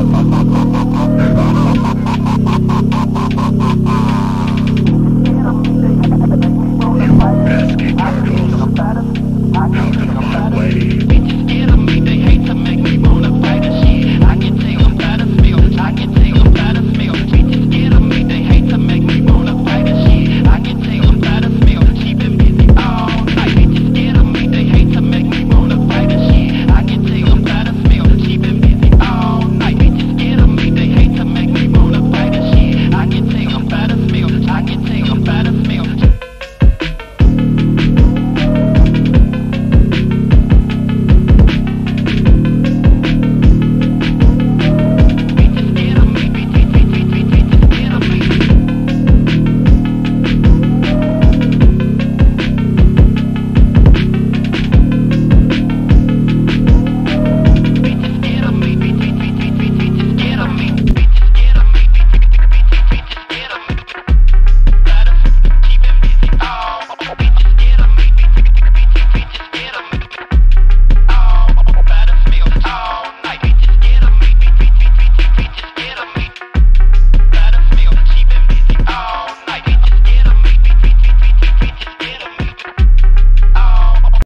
Ha ha ha!